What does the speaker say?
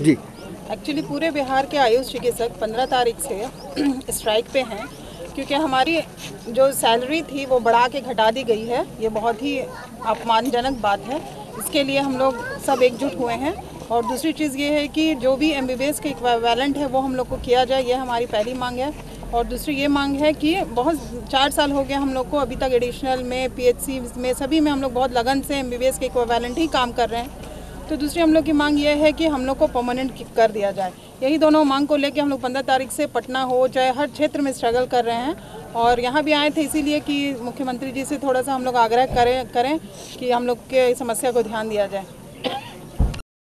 जी। Actually पूरे बिहार के आयुष चिकित्सक 15 तारीख से स्ट्राइक पे हैं, क्योंकि हमारी जो सैलरी थी, वो बढ़ा के घटा दी गई है। ये बहुत ही अपमानजनक बात है। इसके लिए हम लोग सब एकजुट हुए हैं। और दूसरी चीज़ ये है कि जो भी एम बी के इक्वेलेंट है, वो हम लोग को किया जाए, ये हमारी पहली मांग है। और दूसरी ये मांग है कि बहुत चार साल हो गया हम लोग को अभी तक एडिशनल में पीएचसी में, सभी में हम लोग बहुत लगन से एम बी के इक्वेलेंट ही काम कर रहे हैं। तो दूसरी हम लोग की मांग यह है कि हम लोग को परमानेंट कर दिया जाए। यही दोनों मांग को लेकर हम लोग पंद्रह तारीख से पटना हो, चाहे हर क्षेत्र में स्ट्रगल कर रहे हैं। और यहाँ भी आए थे इसीलिए कि मुख्यमंत्री जी से थोड़ा सा हम लोग आग्रह करें करें कि हम लोग के समस्या को ध्यान दिया जाए।